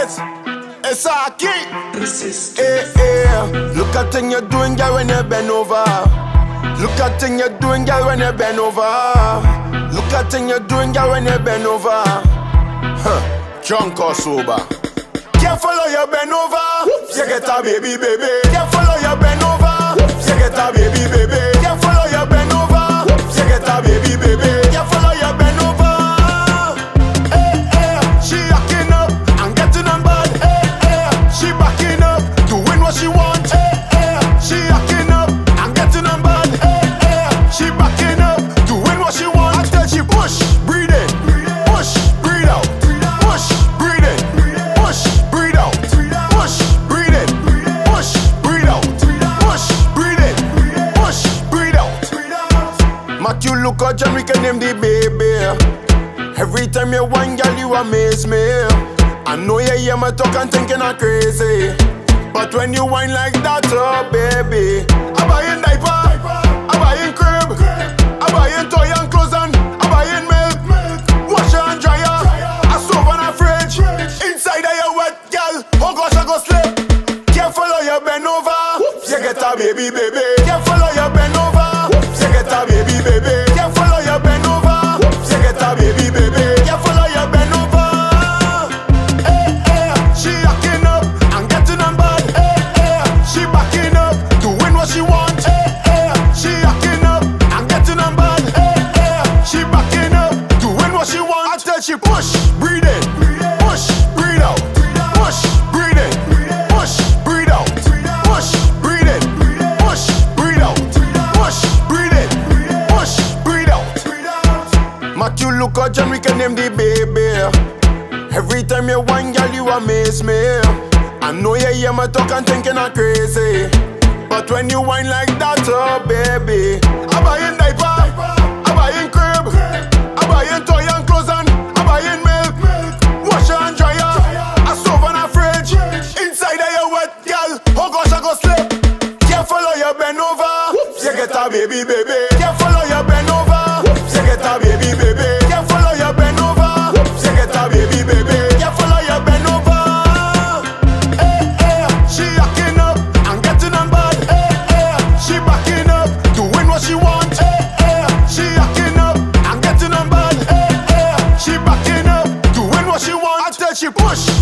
Always, it's Sackie. Hey, eh, eh. hey. Look at thing you're doing, girl, when you bend over. Look at thing you're doing, girl, when you bend over. Look at thing you're doing, girl, when you bend over. Huh. Drunk or sober. Can't follow your bend over. You get a baby, baby. Can't follow your bend over. You get a baby, baby. Look we can name the baby. Every time you whine, girl, you amaze me. I know you hear me talk and thinking I'm crazy. But when you whine like that, oh baby, I'm buying diaper, I'm buying crib, I'm buying toy and clothes and I'm buying milk, washer and dryer, a stove and a fridge. Inside of your wet, girl, oh gosh, I go slip. Can't follow your bend over, you get a baby, baby. Can't follow your bend over, you get a baby, baby. Baby, Back you look out and we can name the baby. Every time you whine, girl, you amaze me. I know you hear my talk and thinking I'm crazy. But when you whine like that, oh baby I'm buying diaper, I'm buying crib I'm buying toy and clothes and I'm buying milk. Washer and dryer, a stove and a fridge. Inside of your wet, girl, oh gosh, I go sleep. Careful or you bend over. You get a baby, baby. your push.